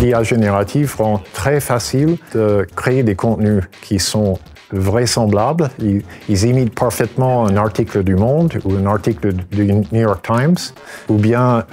L'IA générative rend très facile de créer des contenus qui sont vraisemblables. Ils, ils, imitent parfaitement un article du Monde ou un article du New York Times ou bien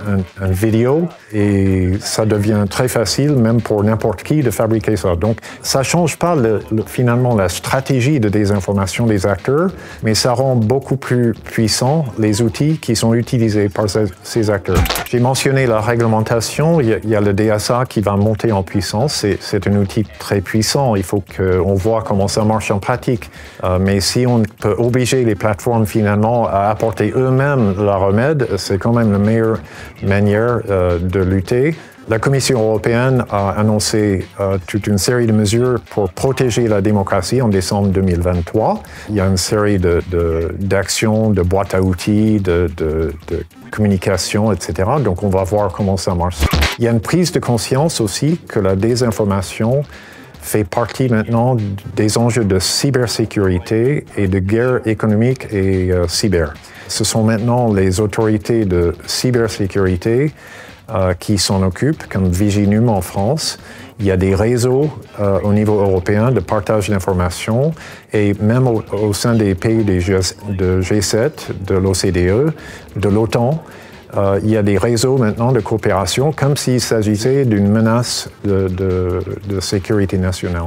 un vidéo et ça devient très facile même pour n'importe qui de fabriquer ça. Donc ça change pas le, le, finalement la stratégie de désinformation des acteurs, mais ça rend beaucoup plus puissant les outils qui sont utilisés par ces, acteurs. J'ai mentionné la réglementation, il y, a, il y, a, le DSA qui va monter en puissance, c'est un outil très puissant, il faut qu'on voit comment ça marche en pratique. Euh, mais si on peut obliger les plateformes finalement à apporter eux-mêmes la remède, c'est quand même la meilleure manière euh, de lutter. La Commission européenne a annoncé euh, toute une série de mesures pour protéger la démocratie en décembre 2023. Il y a une série d'actions, de, boîtes à outils, de, de communication, etc. Donc on va voir comment ça marche. Il y a une prise de conscience aussi que la désinformation fait partie maintenant des enjeux de cybersécurité et de guerre économique et euh, cyber. Ce sont maintenant les autorités de cybersécurité euh, qui s'en occupent, comme Viginum en France. Il y a des réseaux euh, au niveau européen de partage d'informations et même au, sein des pays des de G7, de l'OCDE, de l'OTAN, euh, il y a des réseaux maintenant de coopération comme s'il s'agissait d'une menace de, de, de sécurité nationale.